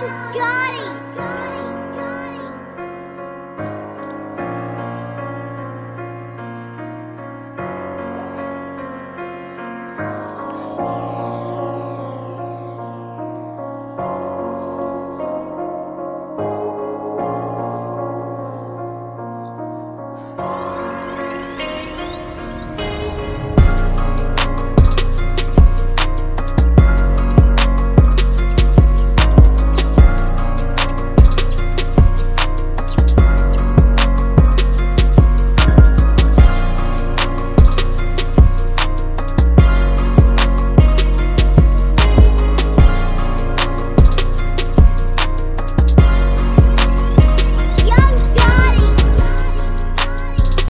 I'm gone.